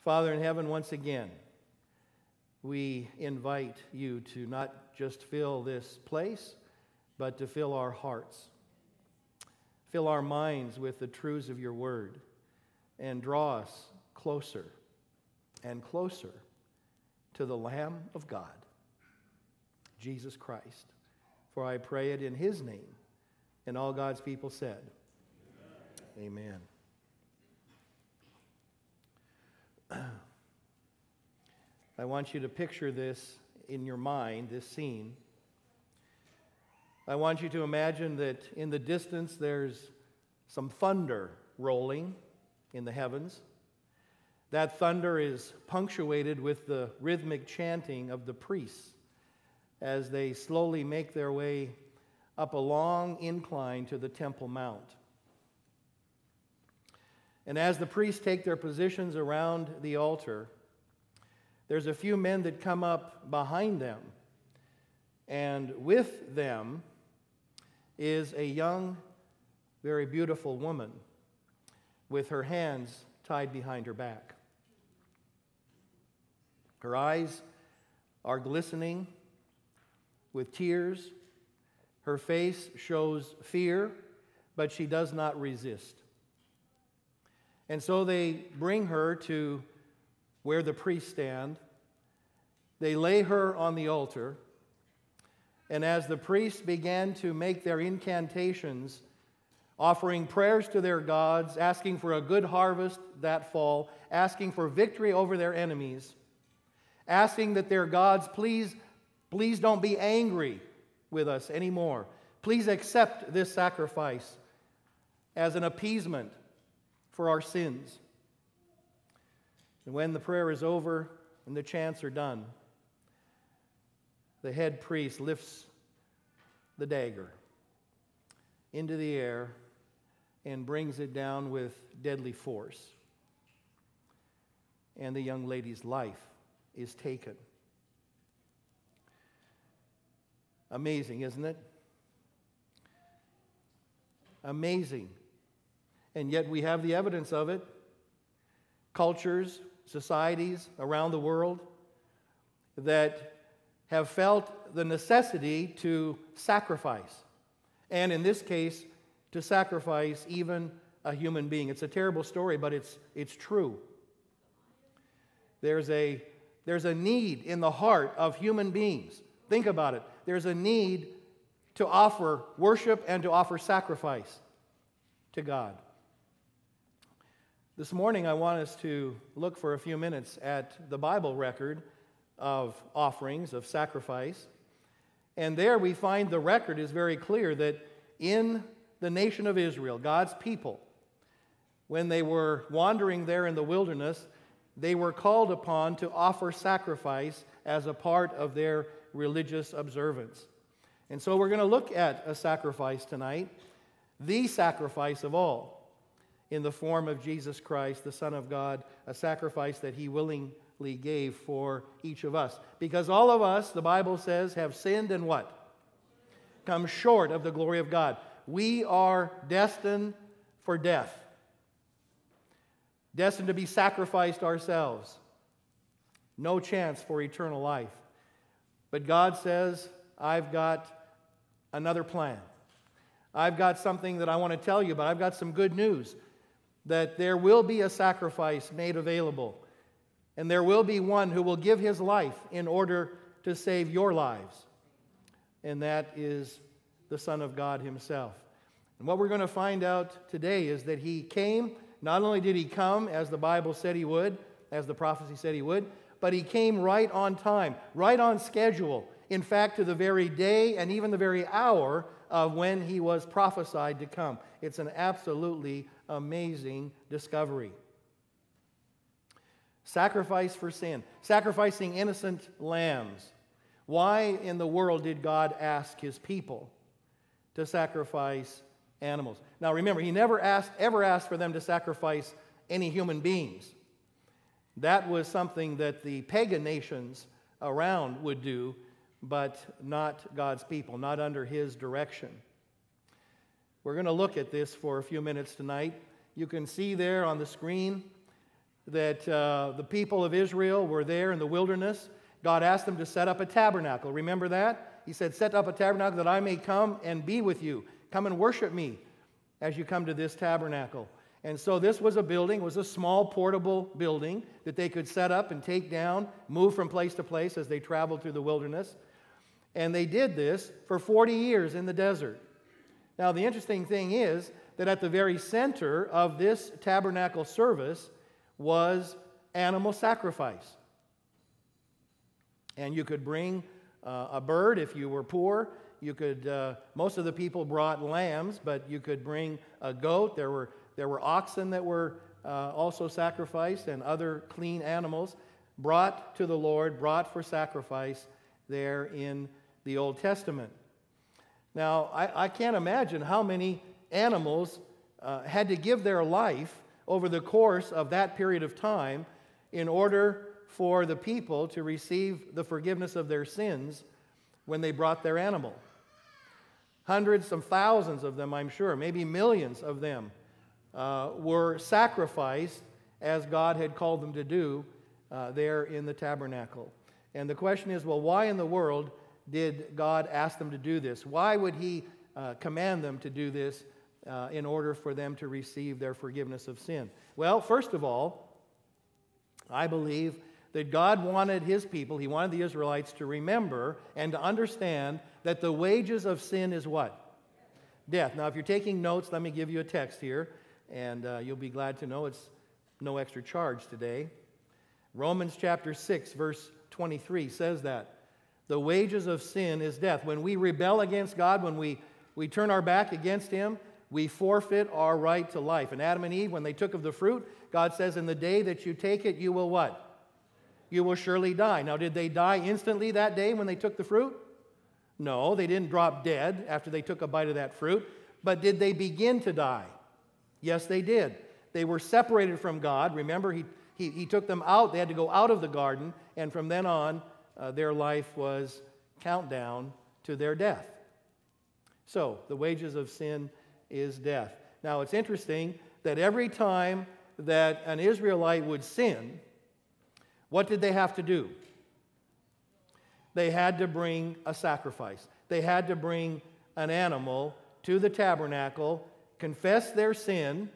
Father in heaven, once again, we invite you to not just fill this place, but to fill our hearts. Fill our minds with the truths of your word and draw us closer and closer to the Lamb of God, Jesus Christ. For I pray it in his name. And all God's people said, Amen. Amen. I want you to picture this in your mind, this scene. I want you to imagine that in the distance there's some thunder rolling in the heavens. That thunder is punctuated with the rhythmic chanting of the priests as they slowly make their way up a long incline to the Temple Mount. And as the priests take their positions around the altar, there's a few men that come up behind them. And with them is a young, very beautiful woman with her hands tied behind her back. Her eyes are glistening with tears. Her face shows fear, but she does not resist. And so they bring her to where the priests stand. They lay her on the altar. And as the priests began to make their incantations, offering prayers to their gods, asking for a good harvest that fall, asking for victory over their enemies, asking that their gods please, please don't be angry with us anymore. Please accept this sacrifice as an appeasement for our sins. And when the prayer is over and the chants are done, the head priest lifts the dagger into the air and brings it down with deadly force. And the young lady's life is taken. Amazing, isn't it? Amazing. And yet we have the evidence of it. Cultures, societies around the world that have felt the necessity to sacrifice. And in this case, to sacrifice even a human being. It's a terrible story, but it's, it's true. There's a, there's a need in the heart of human beings. Think about it. There's a need to offer worship and to offer sacrifice to God. This morning, I want us to look for a few minutes at the Bible record of offerings, of sacrifice. And there we find the record is very clear that in the nation of Israel, God's people, when they were wandering there in the wilderness, they were called upon to offer sacrifice as a part of their religious observance. And so we're going to look at a sacrifice tonight, the sacrifice of all in the form of Jesus Christ, the Son of God, a sacrifice that he willingly gave for each of us. Because all of us, the Bible says, have sinned and what? Come short of the glory of God. We are destined for death, destined to be sacrificed ourselves. No chance for eternal life. But God says, I've got another plan. I've got something that I want to tell you, but I've got some good news that there will be a sacrifice made available, and there will be one who will give his life in order to save your lives, and that is the Son of God himself. And what we're going to find out today is that he came, not only did he come as the Bible said he would, as the prophecy said he would, but he came right on time, right on schedule. In fact, to the very day and even the very hour of when he was prophesied to come. It's an absolutely amazing discovery. Sacrifice for sin, sacrificing innocent lambs. Why in the world did God ask his people to sacrifice animals? Now remember, he never asked, ever asked for them to sacrifice any human beings. That was something that the pagan nations around would do, but not God's people, not under his direction. We're going to look at this for a few minutes tonight. You can see there on the screen that uh, the people of Israel were there in the wilderness, God asked them to set up a tabernacle. Remember that? He said, Set up a tabernacle that I may come and be with you. Come and worship me as you come to this tabernacle. And so this was a building, was a small portable building that they could set up and take down, move from place to place as they traveled through the wilderness. And they did this for 40 years in the desert. Now, the interesting thing is that at the very center of this tabernacle service was animal sacrifice. And you could bring uh, a bird if you were poor. You could, uh, most of the people brought lambs, but you could bring a goat. There were there were oxen that were uh, also sacrificed and other clean animals brought to the Lord, brought for sacrifice there in the Old Testament. Now, I, I can't imagine how many animals uh, had to give their life over the course of that period of time in order for the people to receive the forgiveness of their sins when they brought their animal. Hundreds of thousands of them, I'm sure, maybe millions of them uh, were sacrificed as God had called them to do uh, there in the tabernacle. And the question is well, why in the world did God ask them to do this? Why would He uh, command them to do this uh, in order for them to receive their forgiveness of sin? Well, first of all, I believe that God wanted His people, He wanted the Israelites to remember and to understand that the wages of sin is what? Death. Now, if you're taking notes, let me give you a text here and uh, you'll be glad to know it's no extra charge today. Romans chapter 6, verse 23 says that. The wages of sin is death. When we rebel against God, when we, we turn our back against Him, we forfeit our right to life. And Adam and Eve, when they took of the fruit, God says, In the day that you take it, you will what? You will surely die. Now, did they die instantly that day when they took the fruit? No, they didn't drop dead after they took a bite of that fruit. But did they begin to die? Yes, they did. They were separated from God. Remember, he, he, he took them out. They had to go out of the garden, and from then on, uh, their life was countdown to their death. So, the wages of sin is death. Now, it's interesting that every time that an Israelite would sin, what did they have to do? They had to bring a sacrifice. They had to bring an animal to the tabernacle confess their sin.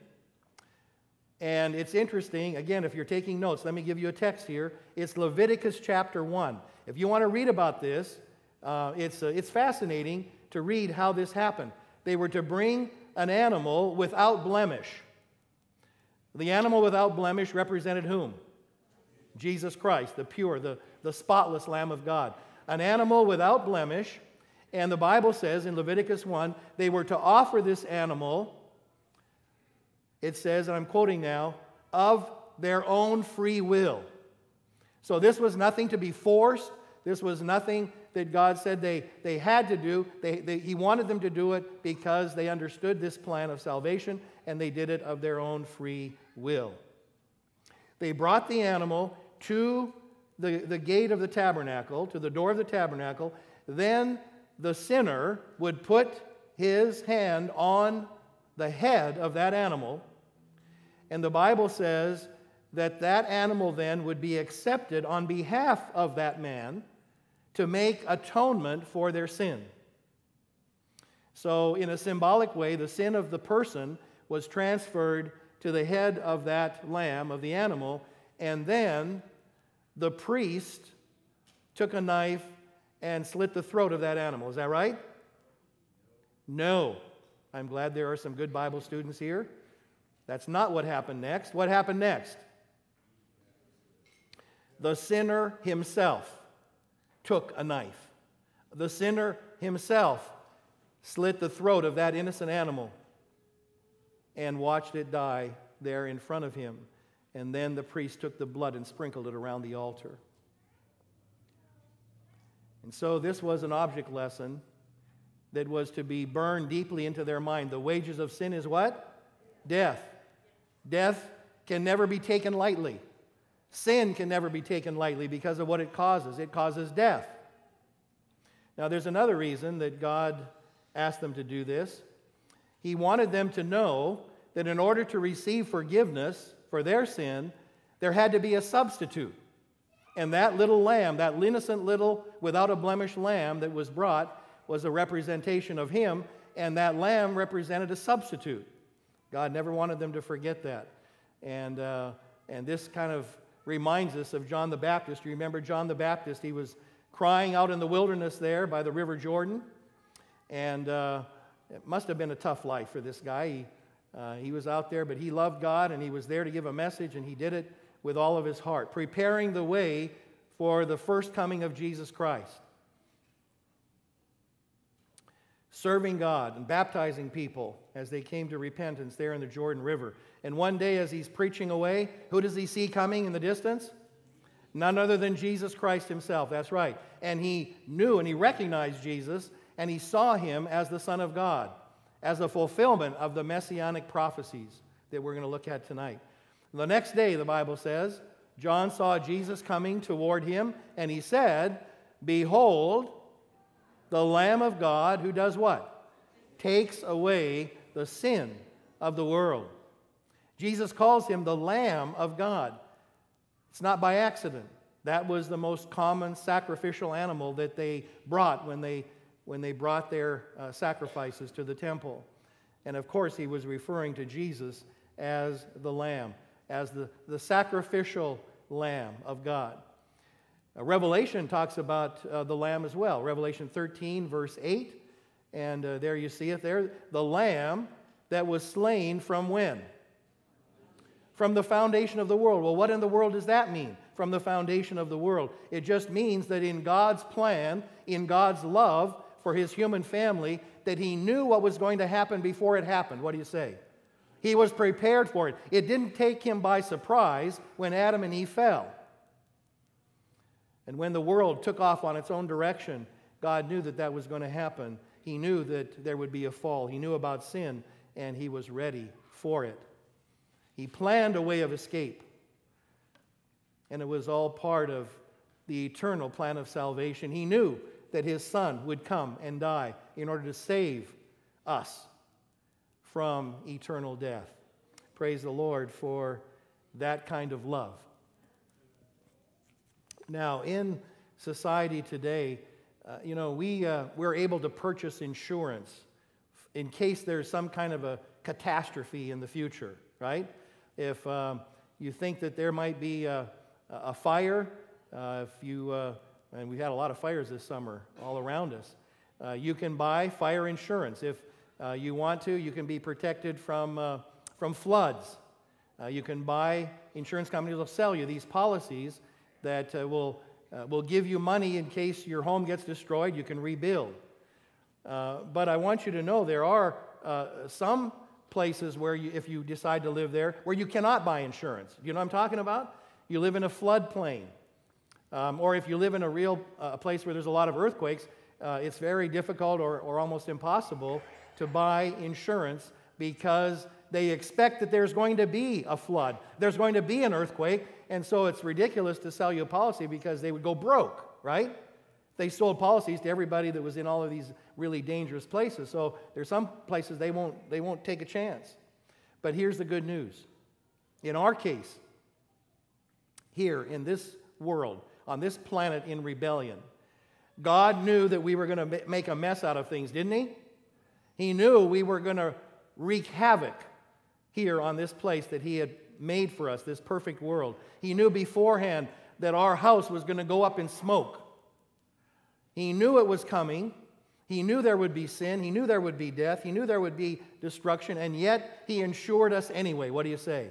And it's interesting, again, if you're taking notes, let me give you a text here. It's Leviticus chapter 1. If you want to read about this, uh, it's, uh, it's fascinating to read how this happened. They were to bring an animal without blemish. The animal without blemish represented whom? Jesus Christ, the pure, the, the spotless Lamb of God. An animal without blemish and the Bible says in Leviticus 1 they were to offer this animal, it says, and I'm quoting now, of their own free will. So this was nothing to be forced. This was nothing that God said they, they had to do. They, they, he wanted them to do it because they understood this plan of salvation and they did it of their own free will. They brought the animal to the, the gate of the tabernacle, to the door of the tabernacle. Then the sinner would put his hand on the head of that animal, and the Bible says that that animal then would be accepted on behalf of that man to make atonement for their sin. So, in a symbolic way, the sin of the person was transferred to the head of that lamb, of the animal, and then the priest took a knife and slit the throat of that animal. Is that right? No. I'm glad there are some good Bible students here. That's not what happened next. What happened next? The sinner himself took a knife. The sinner himself slit the throat of that innocent animal and watched it die there in front of him. And then the priest took the blood and sprinkled it around the altar. And so this was an object lesson that was to be burned deeply into their mind. The wages of sin is what? Death. Death can never be taken lightly. Sin can never be taken lightly because of what it causes. It causes death. Now, there's another reason that God asked them to do this. He wanted them to know that in order to receive forgiveness for their sin, There had to be a substitute. And that little lamb, that innocent little, without a blemish lamb that was brought, was a representation of him, and that lamb represented a substitute. God never wanted them to forget that. And, uh, and this kind of reminds us of John the Baptist. You remember John the Baptist? He was crying out in the wilderness there by the River Jordan. And uh, it must have been a tough life for this guy. He, uh, he was out there, but he loved God and he was there to give a message, and he did it with all of his heart, preparing the way for the first coming of Jesus Christ. Serving God and baptizing people as they came to repentance there in the Jordan River. And one day, as he's preaching away, who does he see coming in the distance? None other than Jesus Christ himself. That's right. And he knew and he recognized Jesus and he saw him as the Son of God, as a fulfillment of the messianic prophecies that we're going to look at tonight. The next day, the Bible says, John saw Jesus coming toward him, and he said, Behold, the Lamb of God who does what? Takes away the sin of the world. Jesus calls him the Lamb of God. It's not by accident. That was the most common sacrificial animal that they brought when they, when they brought their uh, sacrifices to the temple. And of course, he was referring to Jesus as the Lamb, as the, the sacrificial Lamb of God. Uh, Revelation talks about uh, the Lamb as well. Revelation 13, verse 8. And uh, there you see it there. The Lamb that was slain from when? From the foundation of the world. Well, what in the world does that mean? From the foundation of the world. It just means that in God's plan, in God's love for his human family, that he knew what was going to happen before it happened. What do you say? He was prepared for it. It didn't take him by surprise when Adam and Eve fell. And when the world took off on its own direction, God knew that that was going to happen. He knew that there would be a fall. He knew about sin, and he was ready for it. He planned a way of escape. And it was all part of the eternal plan of salvation. He knew that his son would come and die in order to save us from eternal death. Praise the Lord for that kind of love. Now, in society today, uh, you know, we, uh, we're able to purchase insurance in case there's some kind of a catastrophe in the future, right? If um, you think that there might be a, a fire, uh, if you, uh, and we've had a lot of fires this summer all around us, uh, you can buy fire insurance. If uh, you want to, you can be protected from, uh, from floods. Uh, you can buy, insurance companies will sell you these policies that will, will give you money in case your home gets destroyed, you can rebuild. But I want you to know there are some places where, you, if you decide to live there, where you cannot buy insurance. You know what I'm talking about? You live in a floodplain. Um, or if you live in a real uh, place where there's a lot of earthquakes, uh, it's very difficult or, or almost impossible to buy insurance because they expect that there's going to be a flood, there's going to be an earthquake, and so it's ridiculous to sell you a policy because they would go broke, right? They sold policies to everybody that was in all of these really dangerous places. So there's some places they won't, they won't take a chance. But here's the good news. In our case, here in this world, on this planet in rebellion, God knew that we were going to make a mess out of things, didn't He? He knew we were going to wreak havoc here on this place that He had made for us, this perfect world. He knew beforehand that our house was going to go up in smoke. He knew it was coming. He knew there would be sin. He knew there would be death. He knew there would be destruction. And yet, He insured us anyway. What do you say?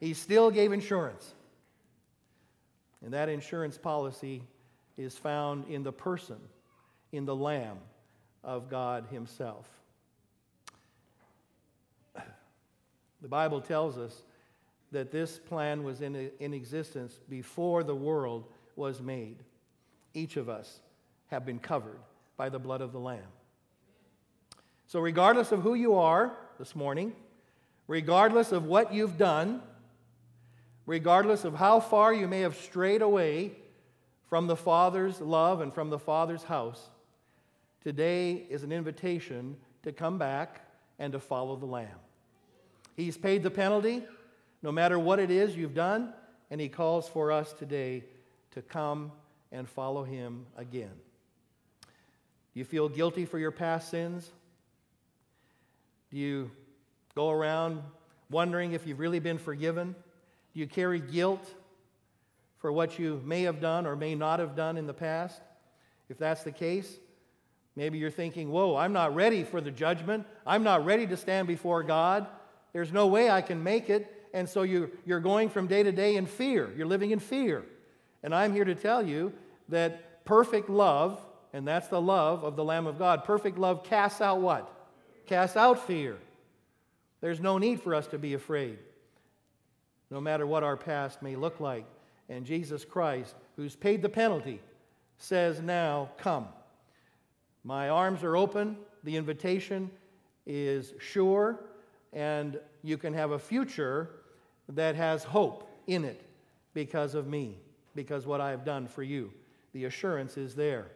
He still gave insurance. And that insurance policy is found in the person, in the Lamb of God Himself. The Bible tells us that this plan was in, in existence before the world was made. Each of us have been covered by the blood of the Lamb. So, regardless of who you are this morning, regardless of what you've done, regardless of how far you may have strayed away from the Father's love and from the Father's house, today is an invitation to come back and to follow the Lamb. He's paid the penalty. No matter what it is you've done, and He calls for us today to come and follow Him again. Do you feel guilty for your past sins? Do you go around wondering if you've really been forgiven? Do you carry guilt for what you may have done or may not have done in the past? If that's the case, maybe you're thinking, whoa, I'm not ready for the judgment. I'm not ready to stand before God. There's no way I can make it. And so you, you're going from day to day in fear. You're living in fear. And I'm here to tell you that perfect love, and that's the love of the Lamb of God, perfect love casts out what? Casts out fear. There's no need for us to be afraid, no matter what our past may look like. And Jesus Christ, who's paid the penalty, says, Now come. My arms are open, the invitation is sure, and you can have a future that has hope in it because of me, because what I have done for you. The assurance is there.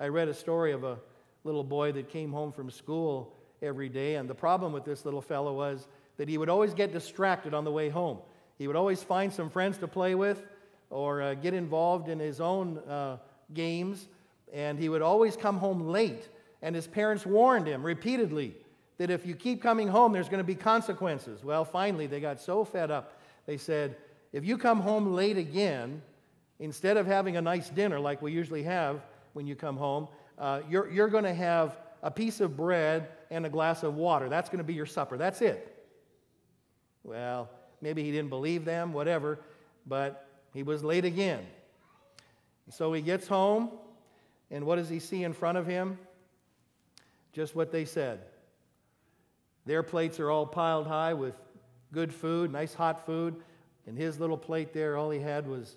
I read a story of a little boy that came home from school every day, and the problem with this little fellow was that he would always get distracted on the way home. He would always find some friends to play with or uh, get involved in his own uh, games, and he would always come home late. And his parents warned him repeatedly that if you keep coming home, there's going to be consequences. Well, finally, they got so fed up, they said, if you come home late again, instead of having a nice dinner like we usually have when you come home, uh, you're, you're going to have a piece of bread and a glass of water. That's going to be your supper. That's it. Well, maybe he didn't believe them, whatever, but he was late again. So he gets home, and what does he see in front of him? Just what they said their plates are all piled high with good food, nice hot food. And his little plate there, all he had was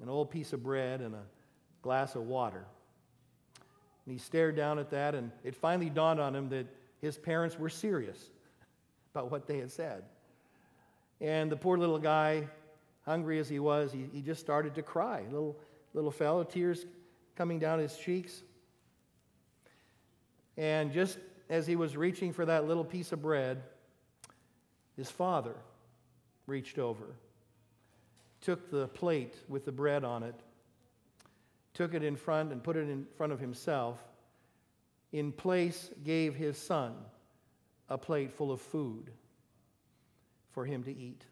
an old piece of bread and a glass of water. And he stared down at that, and it finally dawned on him that his parents were serious about what they had said. And the poor little guy, hungry as he was, he, he just started to cry. Little, little fellow, tears coming down his cheeks. And just as he was reaching for that little piece of bread, his father reached over, took the plate with the bread on it, took it in front and put it in front of himself. In place, gave his son a plate full of food for him to eat.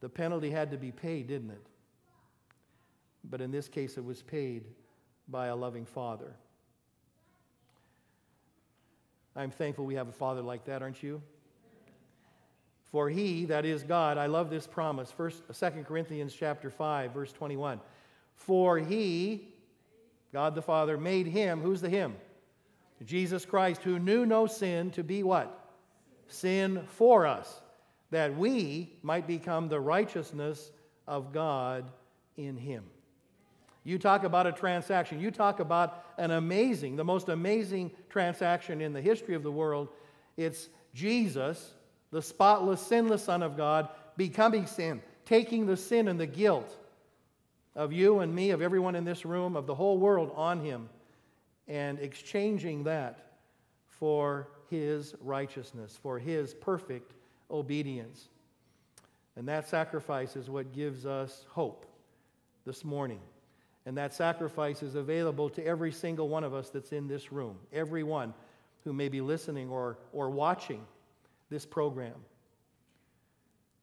The penalty had to be paid, didn't it? But in this case, it was paid by a loving father. I'm thankful we have a father like that, aren't you? For he, that is God, I love this promise. First, 2 Corinthians chapter 5, verse 21. For he, God the Father, made him, who's the him? Jesus Christ, who knew no sin, to be what? Sin for us, that we might become the righteousness of God in him. You talk about a transaction. You talk about an amazing, the most amazing transaction in the history of the world. It's Jesus, the spotless, sinless Son of God, becoming sin, taking the sin and the guilt of you and me, of everyone in this room, of the whole world on him, and exchanging that for his righteousness, for his perfect obedience. And that sacrifice is what gives us hope this morning. And that sacrifice is available to every single one of us that's in this room, everyone who may be listening or, or watching this program.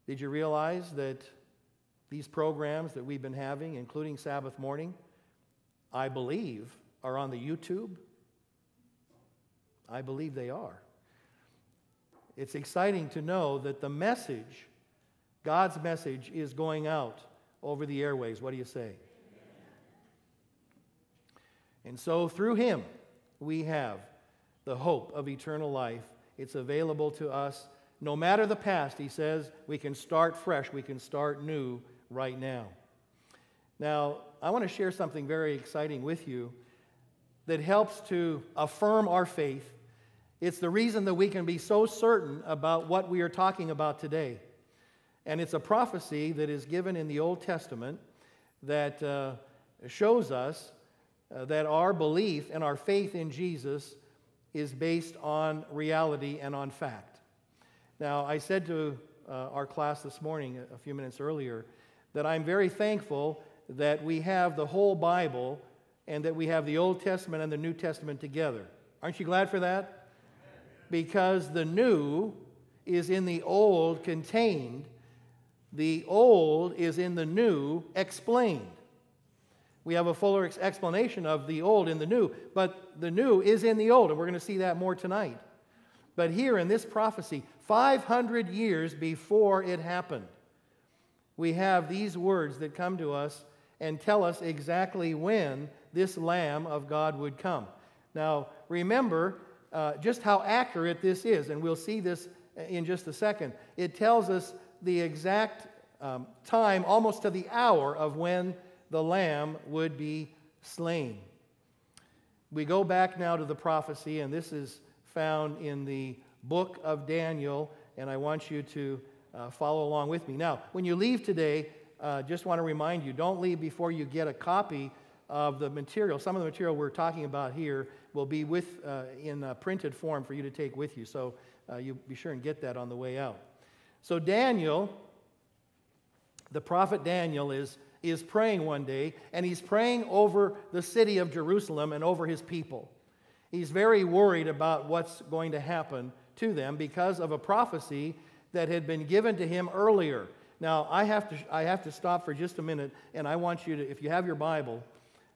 Did you realize that these programs that we've been having, including Sabbath morning, I believe are on the YouTube? I believe they are. It's exciting to know that the message, God's message, is going out over the airways. What do you say? And so through him, we have the hope of eternal life. It's available to us. No matter the past, he says, we can start fresh, we can start new right now. Now, I want to share something very exciting with you that helps to affirm our faith. It's the reason that we can be so certain about what we are talking about today. And it's a prophecy that is given in the Old Testament that uh, shows us uh, that our belief and our faith in Jesus is based on reality and on fact. Now, I said to uh, our class this morning, a few minutes earlier, that I'm very thankful that we have the whole Bible and that we have the Old Testament and the New Testament together. Aren't you glad for that? Because the new is in the old contained, the old is in the new explained. We have a fuller explanation of the old in the new, but the new is in the old, and we're going to see that more tonight. But here in this prophecy, 500 years before it happened, we have these words that come to us and tell us exactly when this Lamb of God would come. Now, remember uh, just how accurate this is, and we'll see this in just a second. It tells us the exact um, time, almost to the hour, of when the Lamb would be slain. We go back now to the prophecy, and this is found in the book of Daniel, and I want you to uh, follow along with me. Now, when you leave today, uh, just want to remind you don't leave before you get a copy of the material. Some of the material we're talking about here will be with, uh, in printed form for you to take with you. So uh, you be sure and get that on the way out. So Daniel, the prophet Daniel, is, is praying one day, and he's praying over the city of Jerusalem and over his people. He's very worried about what's going to happen to them because of a prophecy that had been given to him earlier. Now, I have to, I have to stop for just a minute, and I want you to, if you have your Bible,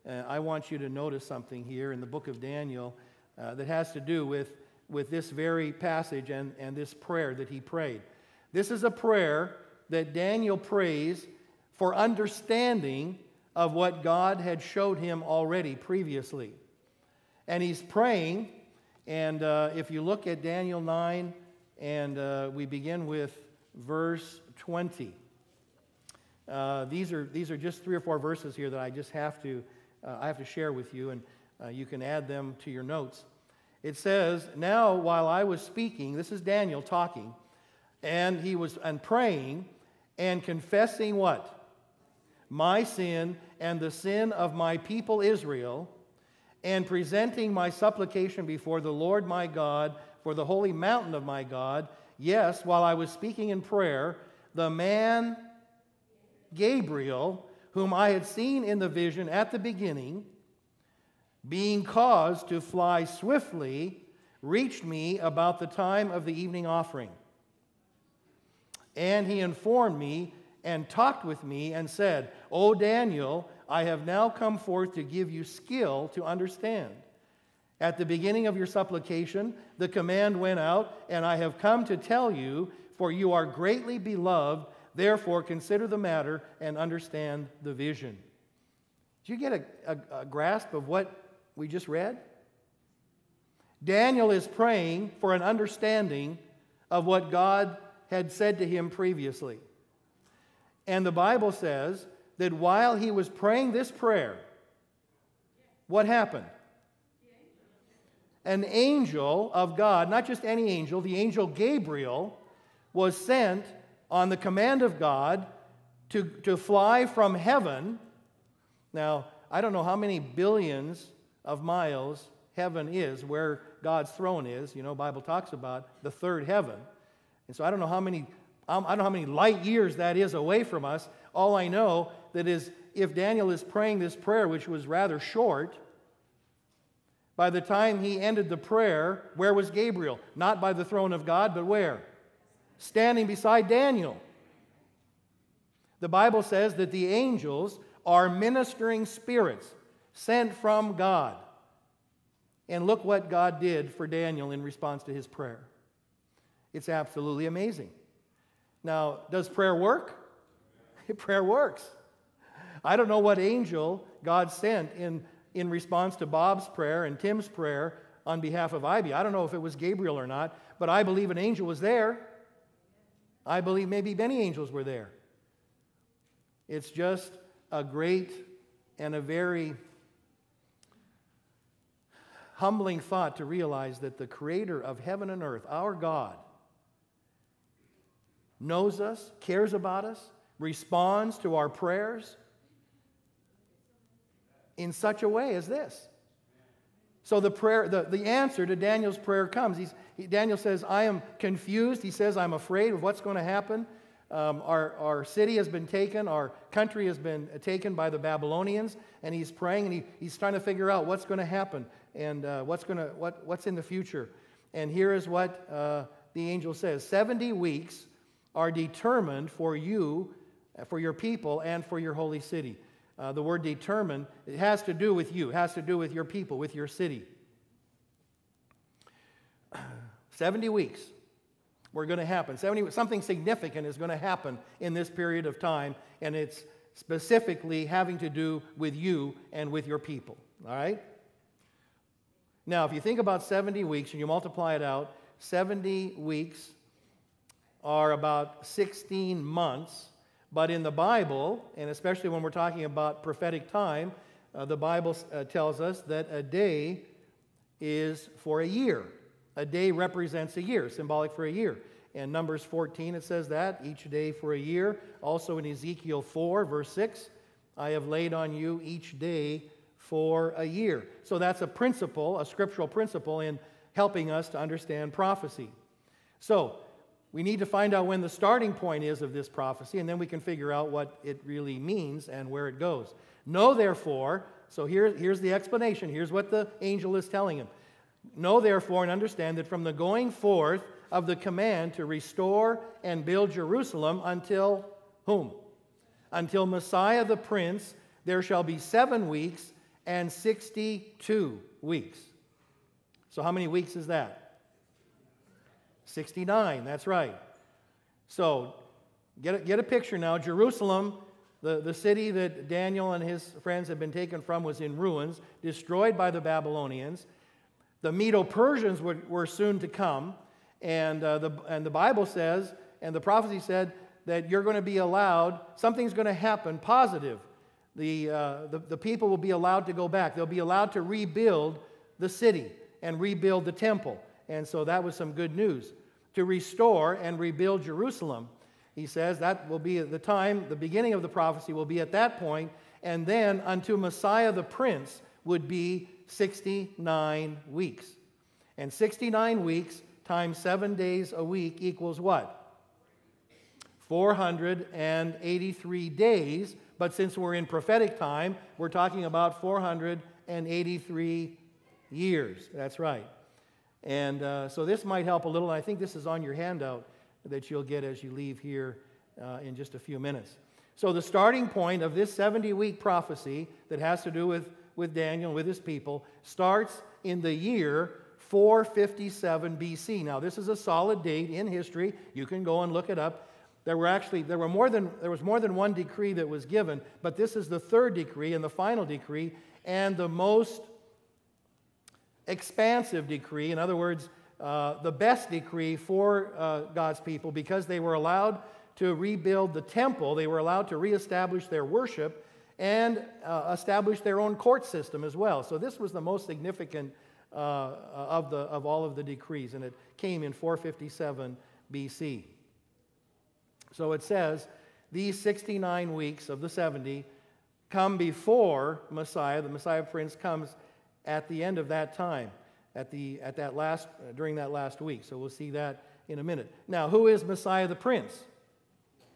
uh, I want you to notice something here in the book of Daniel uh, that has to do with, with this very passage and, and this prayer that he prayed. This is a prayer that Daniel prays for understanding of what God had showed him already previously. And he's praying, and uh, if you look at Daniel 9, and uh, we begin with verse 20. Uh, these, are, these are just three or four verses here that I just have to, uh, I have to share with you, and uh, you can add them to your notes. It says, Now while I was speaking, this is Daniel talking, and he was and praying and confessing what? My sin and the sin of my people Israel, and presenting my supplication before the Lord my God for the holy mountain of my God. Yes, while I was speaking in prayer, the man Gabriel, whom I had seen in the vision at the beginning, being caused to fly swiftly, reached me about the time of the evening offering. And he informed me and talked with me and said, O Daniel, I have now come forth to give you skill to understand. At the beginning of your supplication, the command went out, and I have come to tell you for you are greatly beloved. Therefore, consider the matter and understand the vision. Do you get a, a, a grasp of what we just read? Daniel is praying for an understanding of what God had said to him previously. And the Bible says that while he was praying this prayer, what happened? An angel of God, not just any angel, the angel Gabriel, was sent on the command of God to, to fly from heaven. Now, I don't know how many billions of miles heaven is, where God's throne is. You know, Bible talks about the third heaven. And so I don't know how many Um, I don't know how many light years that is away from us. All I know that is if Daniel is praying this prayer, which was rather short, by the time he ended the prayer, where was Gabriel? Not by the throne of God, but where? standing beside Daniel. The Bible says that the angels are ministering spirits sent from God. And look what God did for Daniel in response to his prayer. It's absolutely amazing. Now, does prayer work? prayer works. I don't know what angel God sent in, in response to Bob's prayer and Tim's prayer on behalf of Ivy. I don't know if it was Gabriel or not, but I believe an angel was there. I believe maybe many angels were there. It's just a great and a very humbling thought to realize that the creator of heaven and earth, our God, knows us, cares about us, responds to our prayers in such a way as this. So the prayer, the, the answer to Daniel's prayer comes. He's, he, Daniel says, I am confused. He says, I'm afraid of what's going to happen. Um, our, our city has been taken, our country has been taken by the Babylonians, and he's praying and he, he's trying to figure out what's going to happen and uh, what's, gonna, what, what's in the future. And here is what uh, the angel says 70 weeks are determined for you, for your people, and for your holy city. Uh, the word determined, it has to do with you, it has to do with your people, with your city. 70 weeks were going to happen. 70, something significant is going to happen in this period of time, and it's specifically having to do with you and with your people. All right? Now, if you think about 70 weeks and you multiply it out, 70 weeks are about 16 months. But in the Bible, and especially when we're talking about prophetic time, uh, the Bible uh, tells us that a day is for a year. A day represents a year, symbolic for a year. In Numbers 14, it says that, each day for a year. Also in Ezekiel 4, verse 6, I have laid on you each day for a year. So that's a principle, a scriptural principle in helping us to understand prophecy. So we need to find out when the starting point is of this prophecy, and then we can figure out what it really means and where it goes. Know, therefore, so here, here's the explanation. Here's what the angel is telling him. Know, therefore, and understand that from the going forth of the command to restore and build Jerusalem until whom? Until Messiah the Prince, there shall be seven weeks and 62 weeks. So, how many weeks is that? 69, that's right. So, get a, get a picture now. Jerusalem, the, the city that Daniel and his friends had been taken from, was in ruins, destroyed by the Babylonians. The Medo Persians were, were soon to come, and, uh, the, and the Bible says, and the prophecy said, that you're going to be allowed, something's going to happen positive the, uh, the, the people will be allowed to go back. They'll be allowed to rebuild the city and rebuild the temple. And so that was some good news. To restore and rebuild Jerusalem, he says that will be the time, the beginning of the prophecy will be at that point, and then unto Messiah the Prince would be 69 weeks. And 69 weeks times seven days a week equals what? 483 days but since we're in prophetic time, we're talking about 483 years. That's right. And uh, so this might help a little. I think this is on your handout that you'll get as you leave here uh, in just a few minutes. So, the starting point of this 70 week prophecy that has to do with, with Daniel with his people starts in the year 457 BC. Now, this is a solid date in history. You can go and look it up. There were actually there were more than there was more than one decree that was given, but this is the third decree and the final decree and the most expansive decree. In other words, uh, the best decree for uh, God's people because they were allowed to rebuild the temple, they were allowed to reestablish their worship and uh, establish their own court system as well. So this was the most significant uh, of, the, of all of the decrees, and it came in 457 BC. So it says, these 69 weeks of the 70 come before Messiah. The Messiah Prince comes at the end of that time, at, the, at that last, uh, during that last week. So we'll see that in a minute. Now, who is Messiah the Prince?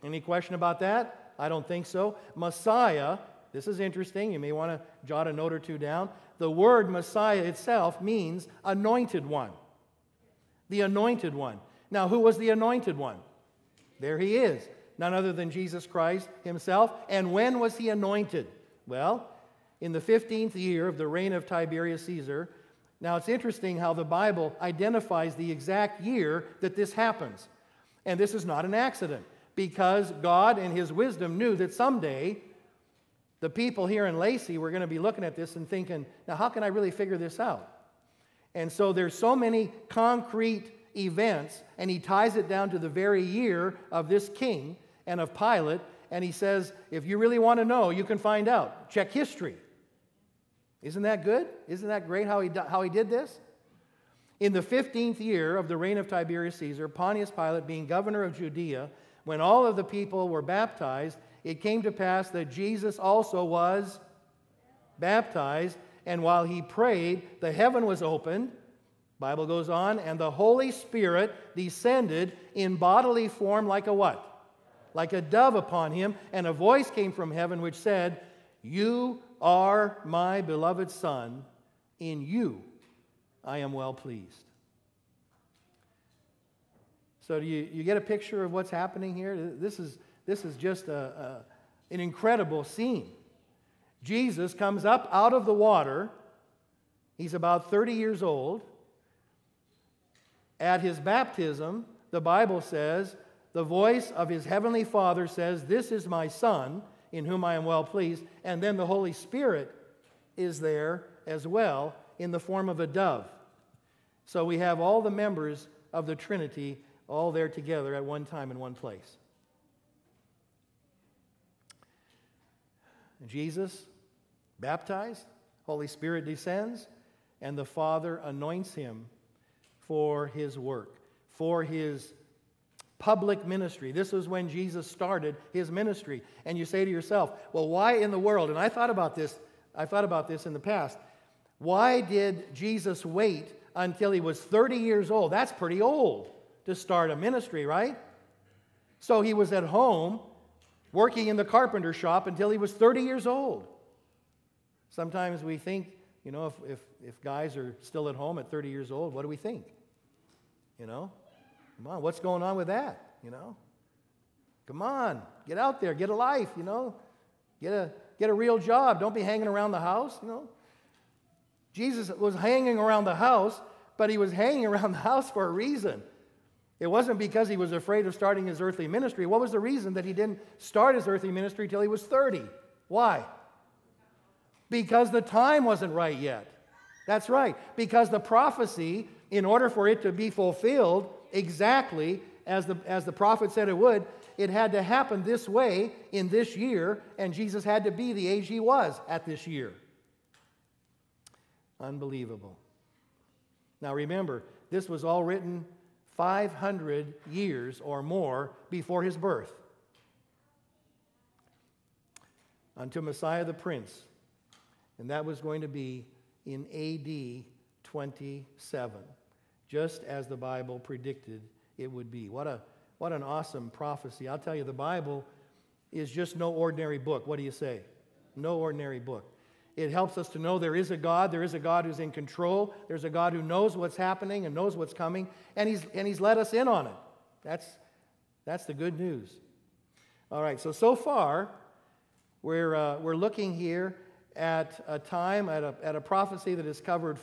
Any question about that? I don't think so. Messiah, this is interesting. You may want to jot a note or two down. The word Messiah itself means anointed one. The anointed one. Now, who was the anointed one? There he is, none other than Jesus Christ himself. And when was he anointed? Well, in the 15th year of the reign of Tiberius Caesar. Now, it's interesting how the Bible identifies the exact year that this happens. And this is not an accident because God, in his wisdom, knew that someday the people here in Lacey were going to be looking at this and thinking, now, how can I really figure this out? And so there's so many concrete events, and he ties it down to the very year of this king and of Pilate. And he says, if you really want to know, you can find out. Check history. Isn't that good? Isn't that great how he, how he did this? In the 15th year of the reign of Tiberius Caesar, Pontius Pilate being governor of Judea, when all of the people were baptized, it came to pass that Jesus also was baptized, And while he prayed, the heaven was opened. Bible goes on, and the Holy Spirit descended in bodily form like a what? Like a dove upon him, and a voice came from heaven which said, You are my beloved Son, in you I am well pleased. So, do you, you get a picture of what's happening here? This is, this is just a, a, an incredible scene. Jesus comes up out of the water. He's about 30 years old. At his baptism, the Bible says, the voice of his heavenly Father says, This is my Son, in whom I am well pleased. And then the Holy Spirit is there as well in the form of a dove. So we have all the members of the Trinity all there together at one time in one place. Jesus baptized, Holy Spirit descends, and the Father anoints him for his work, for his public ministry. This was when Jesus started his ministry. And you say to yourself, well, why in the world? And I thought about this, I thought about this in the past. Why did Jesus wait until he was 30 years old? That's pretty old to start a ministry, right? So he was at home working in the carpenter shop until he was 30 years old. Sometimes we think, you know, if, if, if guys are still at home at 30 years old, what do we think? You know? Come on, what's going on with that? You know? Come on, get out there, get a life, you know? Get a, get a real job. Don't be hanging around the house, you know? Jesus was hanging around the house, but he was hanging around the house for a reason. It wasn't because he was afraid of starting his earthly ministry. What was the reason that he didn't start his earthly ministry till he was 30? Why? Because the time wasn't right yet. That's right. Because the prophecy, in order for it to be fulfilled exactly as the, as the prophet said it would, it had to happen this way in this year, and Jesus had to be the age he was at this year. Unbelievable. Now remember, this was all written 500 years or more before his birth. Unto Messiah the Prince. And that was going to be in AD 27, just as the Bible predicted it would be. What, a, what an awesome prophecy. I'll tell you, the Bible is just no ordinary book. What do you say? No ordinary book. It helps us to know there is a God. There is a God who's in control. There's a God who knows what's happening and knows what's coming, and He's, and he's let us in on it. That's, that's the good news. All right, so so far, we're, uh, we're looking here at a time, at a, at a prophecy that has covered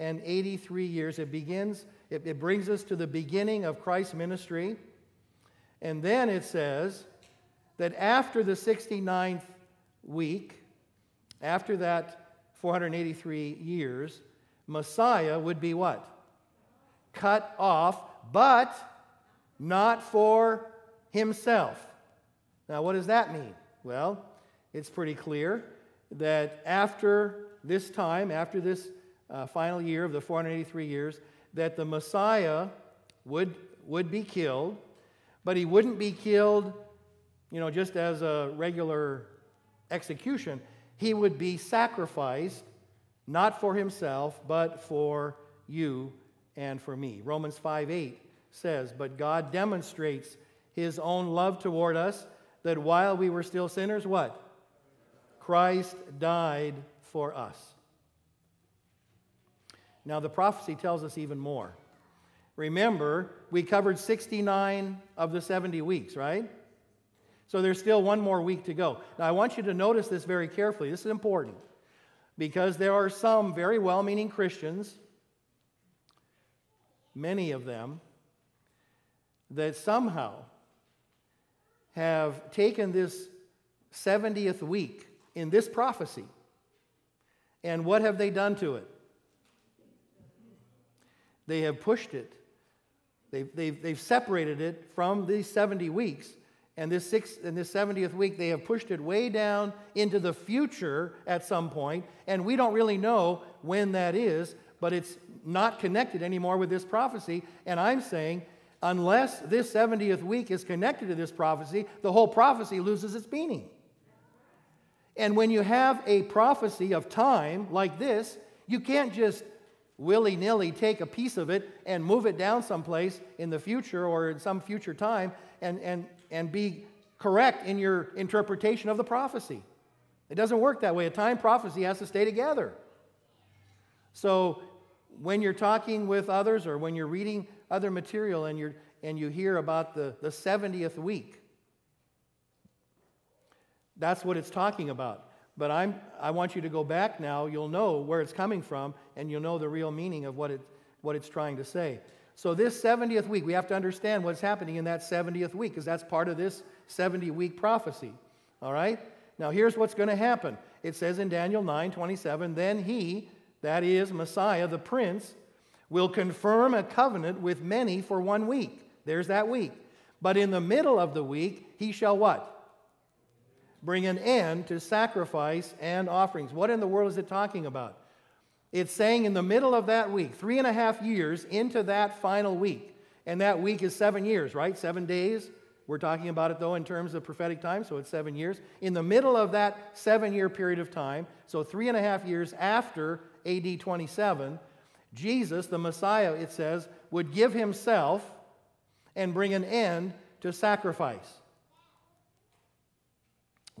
483 years. It begins, it, it brings us to the beginning of Christ's ministry. And then it says that after the 69th week, after that 483 years, Messiah would be what? Cut off, but not for himself. Now, what does that mean? Well, it's pretty clear that after this time, after this uh, final year of the 483 years, that the Messiah would, would be killed, but he wouldn't be killed, you know, just as a regular execution he would be sacrificed not for himself, but for you and for me. Romans 5 8 says, But God demonstrates his own love toward us, that while we were still sinners, what? Christ died for us. Now, the prophecy tells us even more. Remember, we covered 69 of the 70 weeks, right? So there's still one more week to go. Now, I want you to notice this very carefully. This is important because there are some very well meaning Christians, many of them, that somehow have taken this 70th week in this prophecy and what have they done to it? They have pushed it. They've, they've, they've separated it from these 70 weeks. And this sixth and this 70th week they have pushed it way down into the future at some point. And we don't really know when that is but it's not connected anymore with this prophecy. And i'm saying unless this 70th week is connected to this prophecy the whole prophecy loses its meaning. And when you have a prophecy of time like this, you can't just willy nilly take a piece of it and move it down someplace in the future or in some future time and, and, and be correct in your interpretation of the prophecy. It doesn't work that way. A time prophecy has to stay together. So when you're talking with others or when you're reading other material and, you're, and you hear about the, the 70th week, that's what it's talking about. But I'm, I want you to go back now. You'll know where it's coming from, and you'll know the real meaning of what, it, what it's trying to say. So, this 70th week, we have to understand what's happening in that 70th week, because that's part of this 70 week prophecy. All right? Now, here's what's going to happen. It says in Daniel 9 27, then he, that is Messiah, the prince, will confirm a covenant with many for one week. There's that week. But in the middle of the week, he shall what? Bring an end to sacrifice and offerings. What in the world is it talking about? It's saying in the middle of that week, three and a half years into that final week, and that week is seven years, right? Seven days. We're talking about it though in terms of prophetic time, so it's seven years. In the middle of that seven year period of time, so three and a half years after AD 27, Jesus, the Messiah, it says, would give himself and bring an end to sacrifice.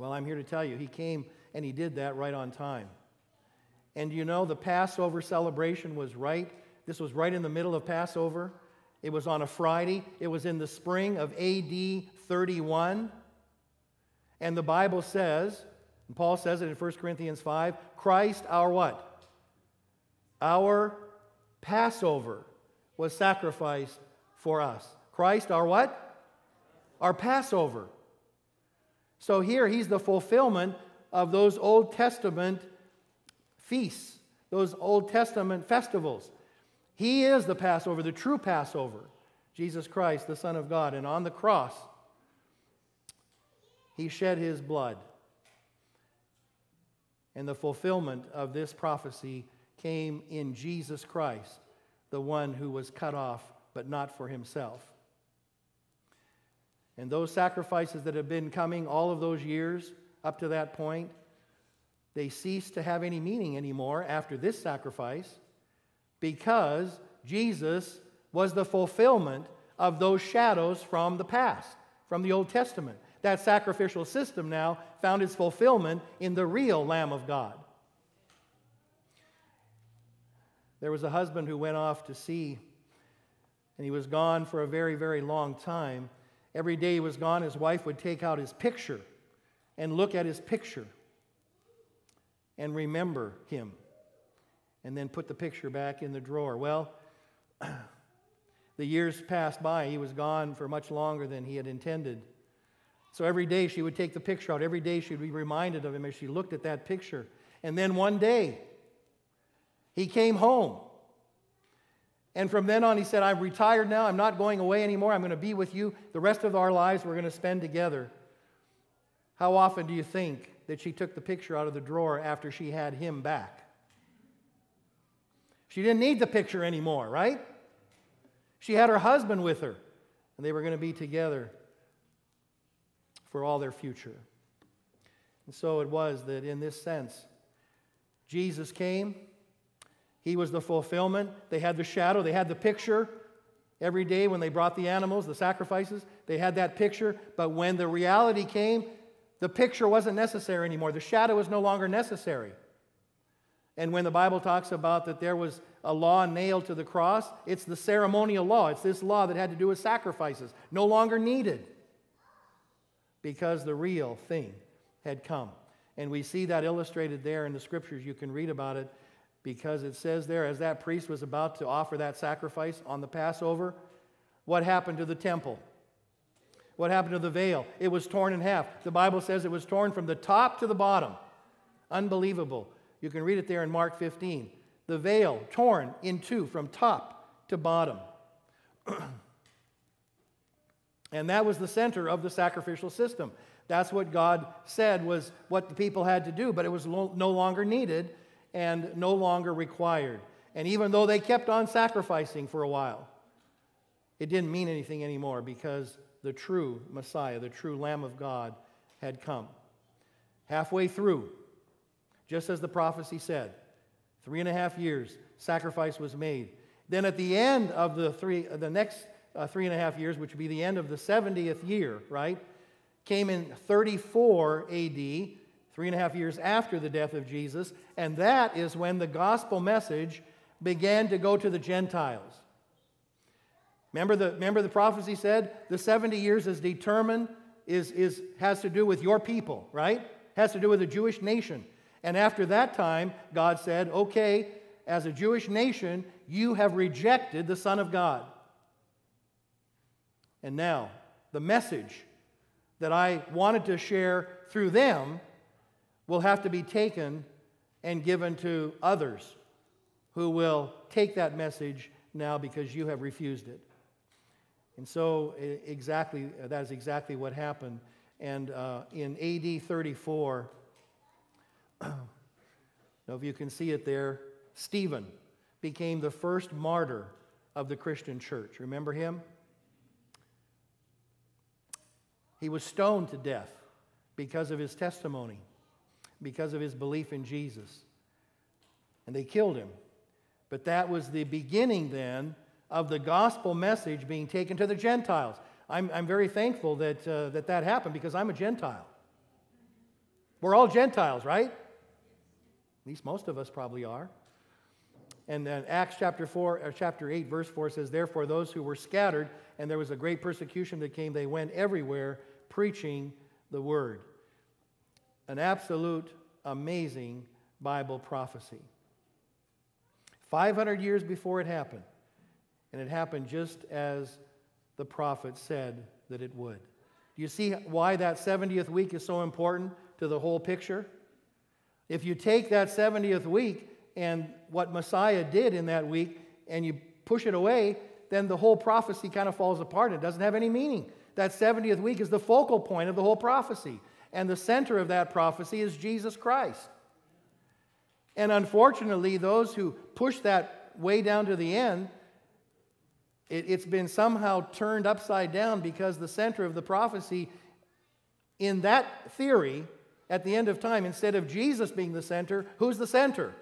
Well, I'm here to tell you, he came and he did that right on time. And you know, the Passover celebration was right. This was right in the middle of Passover. It was on a Friday. It was in the spring of AD 31. And the Bible says, and Paul says it in 1 Corinthians 5, Christ our what? Our Passover was sacrificed for us. Christ our what? Our Passover. So here he's the fulfillment of those Old Testament feasts, those Old Testament festivals. He is the Passover, the true Passover, Jesus Christ, the Son of God. And on the cross, he shed his blood. And the fulfillment of this prophecy came in Jesus Christ, the one who was cut off, but not for himself. And those sacrifices that have been coming all of those years up to that point, they cease to have any meaning anymore after this sacrifice because Jesus was the fulfillment of those shadows from the past, from the Old Testament. That sacrificial system now found its fulfillment in the real Lamb of God. There was a husband who went off to sea, and he was gone for a very, very long time. Every day he was gone, his wife would take out his picture and look at his picture and remember him and then put the picture back in the drawer. Well, the years passed by. He was gone for much longer than he had intended. So every day she would take the picture out. Every day she would be reminded of him as she looked at that picture. And then one day, he came home and from then on, he said, I'm retired now. I'm not going away anymore. I'm going to be with you. The rest of our lives we're going to spend together. How often do you think that she took the picture out of the drawer after she had him back? She didn't need the picture anymore, right? She had her husband with her, and they were going to be together for all their future. And so it was that in this sense, Jesus came. He was the fulfillment. They had the shadow, they had the picture. Every day when they brought the animals, the sacrifices, they had that picture. But when the reality came, the picture wasn't necessary anymore. The shadow was no longer necessary. And when the Bible talks about that there was a law nailed to the cross, it's the ceremonial law. It's this law that had to do with sacrifices, no longer needed because the real thing had come. And we see that illustrated there in the scriptures. You can read about it because it says there, as that priest was about to offer that sacrifice on the Passover, what happened to the temple? What happened to the veil? It was torn in half. The Bible says it was torn from the top to the bottom. Unbelievable. You can read it there in Mark 15. The veil torn in two from top to bottom. and that was the center of the sacrificial system. That's what God said was what the people had to do, but it was no longer needed and no longer required. And even though they kept on sacrificing for a while, it didn't mean anything anymore because the true Messiah, the true Lamb of God, had come. halfway through, just as the prophecy said. Three and a half years, sacrifice was made. Then at the end of the three, the next uh, three and a half years, which would be the end of the 70th year, right, came in 34 AD, three and a half years after the death of Jesus, and that is when the gospel message began to go to the Gentiles. Remember the, remember the prophecy said the 70 years is determined, is, is, has to do with your people, right? Has to do with the Jewish nation. And after that time, God said, okay, as a Jewish nation, you have rejected the Son of God. And now, the message that I wanted to share through them will have to be taken and given to others who will take that message now because you have refused it. And so, exactly, that is exactly what happened. And uh, in AD 34, know if you can see it there, Stephen became the first martyr of the Christian church. Remember him? He was stoned to death because of his testimony, because of his belief in Jesus. And they killed him. But that was the beginning then of the gospel message being taken to the Gentiles. I'm, I'm very thankful that, uh, that that happened because I'm a Gentile. We're all Gentiles, right? At least most of us probably are. And then Acts chapter 4, or chapter 8, verse 4 says, Therefore, those who were scattered, and there was a great persecution that came, they went everywhere preaching the word. An absolute amazing Bible prophecy. 500 years before it happened, and it happened just as the prophet said that it would. Do you see why that 70th week is so important to the whole picture? If you take that 70th week and what Messiah did in that week and you push it away, then the whole prophecy kind of falls apart. It doesn't have any meaning. That 70th week is the focal point of the whole prophecy. And the center of that prophecy is Jesus Christ. And unfortunately, those who push that way down to the end, it, has been somehow turned upside down because the center of the prophecy in that theory at the end of time, instead of Jesus being the center, who's the center?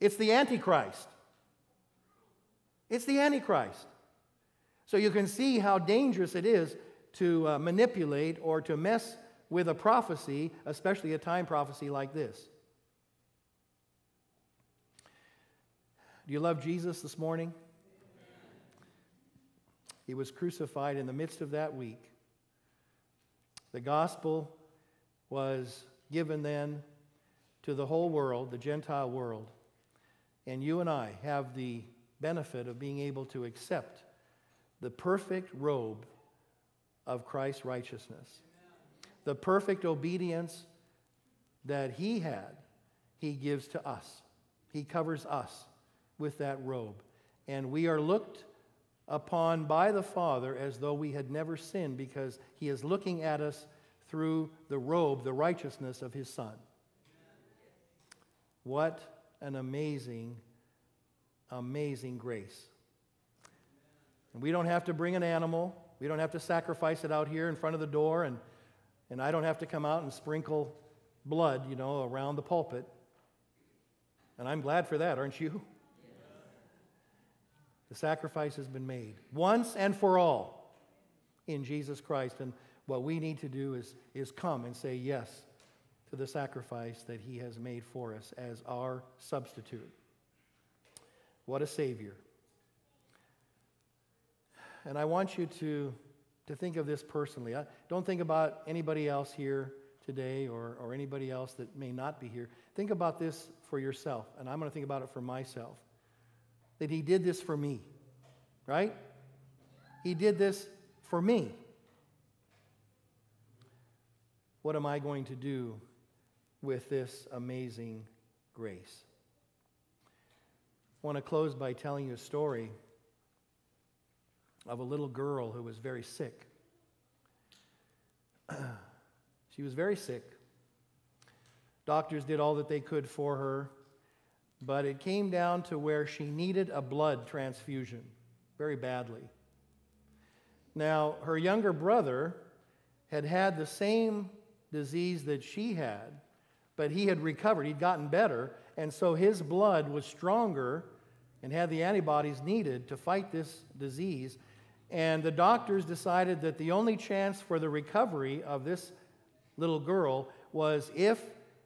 It's the Antichrist. It's the Antichrist. So you can see how dangerous it is to uh, manipulate or to mess with a prophecy, especially a time prophecy like this. Do you love Jesus this morning? He was crucified in the midst of that week. The gospel was given then to the whole world, the Gentile world. And you and I have the benefit of being able to accept the perfect robe of Christ's righteousness. The perfect obedience that He had, He gives to us. He covers us with that robe. And we are looked upon by the Father as though we had never sinned because He is looking at us through the robe, the righteousness of His Son. What an amazing, amazing grace. And we don't have to bring an animal. We don't have to sacrifice it out here in front of the door, and, and I don't have to come out and sprinkle blood, you know, around the pulpit. And I'm glad for that, aren't you? The sacrifice has been made once and for all in Jesus Christ. And what we need to do is, is come and say yes to the sacrifice that he has made for us as our substitute. What a Savior. And I want you to, to think of this personally. I, don't think about anybody else here today or, or anybody else that may not be here. Think about this for yourself, and I'm going to think about it for myself. That He did this for me, right? He did this for me. What am I going to do with this amazing grace? I want to close by telling you a story of a little girl who was very sick. she was very sick. Doctors did all that they could for her, but it came down to where she needed a blood transfusion very badly. Now, her younger brother had had the same disease that she had, but he had recovered. He'd gotten better, and so his blood was stronger and had the antibodies needed to fight this disease. And the doctors decided that the only chance for the recovery of this little girl was if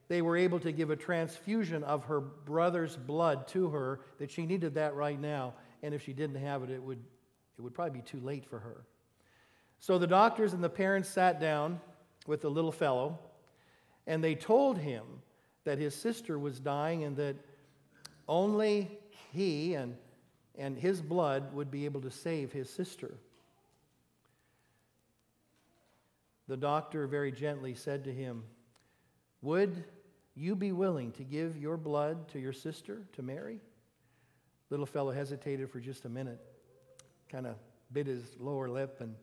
they were able to give a transfusion of her brother's blood to her, that she needed that right now. And if she didn't have it, it would, it would probably be too late for her. So the doctors and the parents sat down with the little fellow, and they told him that his sister was dying and that only he and, and his blood would be able to save his sister. The doctor very gently said to him, Would you be willing to give your blood to your sister, to Mary? Little fellow hesitated for just a minute, kind of bit his lower lip, and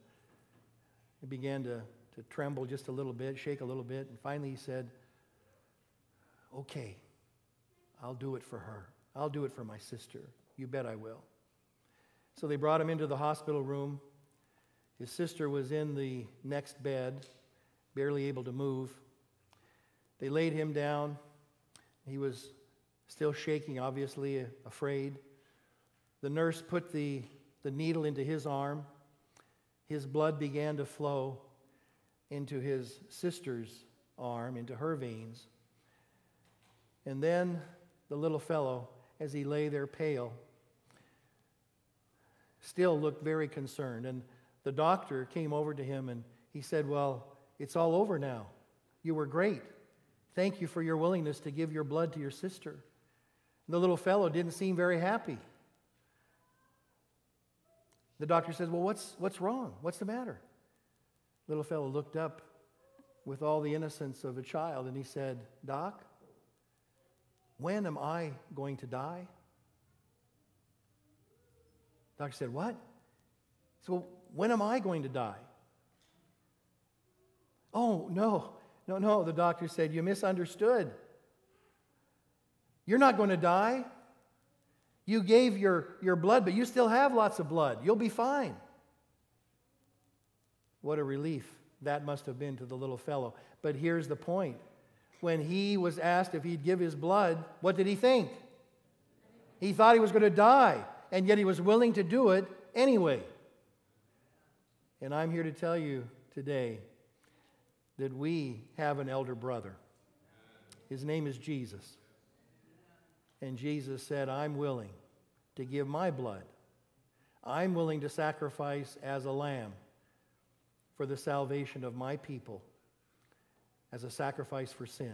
he began to, to tremble just a little bit, shake a little bit, and finally he said, Okay, I'll do it for her. I'll do it for my sister. You bet I will. So they brought him into the hospital room. His sister was in the next bed, barely able to move. They laid him down. He was still shaking, obviously, afraid. The nurse put the, the needle into his arm. His blood began to flow into his sister's arm, into her veins. And then the little fellow, as he lay there pale, still looked very concerned. And the doctor came over to him and he said, Well, it's all over now. You were great. Thank you for your willingness to give your blood to your sister. And the little fellow didn't seem very happy. The doctor says, Well, what's, what's wrong? What's the matter? Little fellow looked up with all the innocence of a child and he said, Doc, when am I going to die? Doctor said, What? So, when am I going to die? Oh, no, no, no. The doctor said, You misunderstood. You're not going to die. You gave your, your blood, but you still have lots of blood. You'll be fine. What a relief that must have been to the little fellow. But here's the point when he was asked if he'd give his blood, what did he think? He thought he was going to die, and yet he was willing to do it anyway. And I'm here to tell you today that we have an elder brother. His name is Jesus. And Jesus said, I'm willing to give my blood. I'm willing to sacrifice as a lamb for the salvation of my people as a sacrifice for sin.